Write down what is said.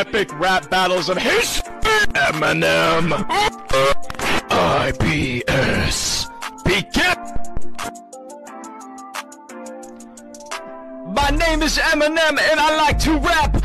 epic rap battles of his Eminem. IBS. Begin. My name is Eminem and I like to rap.